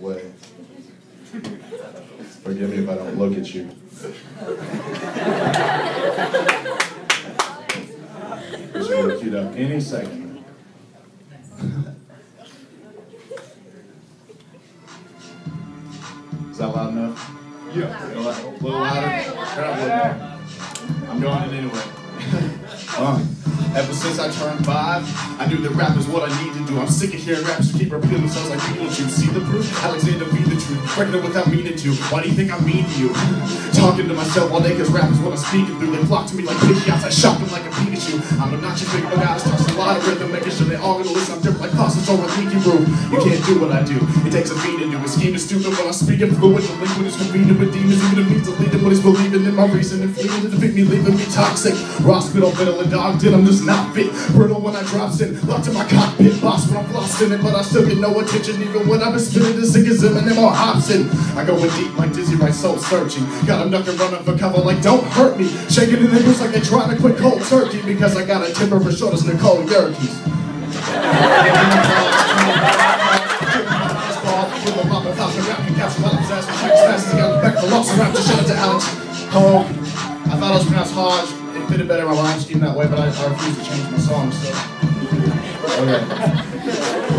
way. Forgive me if I don't look at you. This will be queued up any second. Is that loud enough? Yeah. A little, a little louder? Turn up a little more. I'm going in anyway. Uh, ever since I turned five, I knew that rap is what I need to do. I'm sick of hearing rappers keep repeating themselves like Beetlejuice. See the proof? Alexander be the truth. It without meaning to. Why do you think I'm mean to you? Talking to myself all day cause rap is what I'm speaking through. They flock to me like pigeons. I shock them like a Pikachu. I'm obnoxious big eyes, toss a lot of rhythm, making sure they all gonna listen. I'm different like faucets over a leaky roof. You can't do what I do. It takes a fiend to do. A scheme is stupid when I'm speaking fluent. The liquid is convenient with demons. Even if me deleting what he's believing in my reason. And feeling to defeat me, leaving me toxic. Raw spittle, fiddle, and dog did. I'm just not fit. Brittle when I drops in. Locked in my cockpit. Boss when I'm lost in it. But I still get no attention. Even when I've been spitting as sick as Eminem or Hopsin. I go in deep like Dizzy right soul searching. Got a knuckle running for cover like don't hurt me. Shaking in the boots like they're trying to quit cold turkey. Because I got a timber for short as Nicole Yerkes. Shout out to Alex Ho. I thought I was pronounced Hodge. It fitted better in my rhyme scheme that way, but I, I refuse to change my song, so. Okay.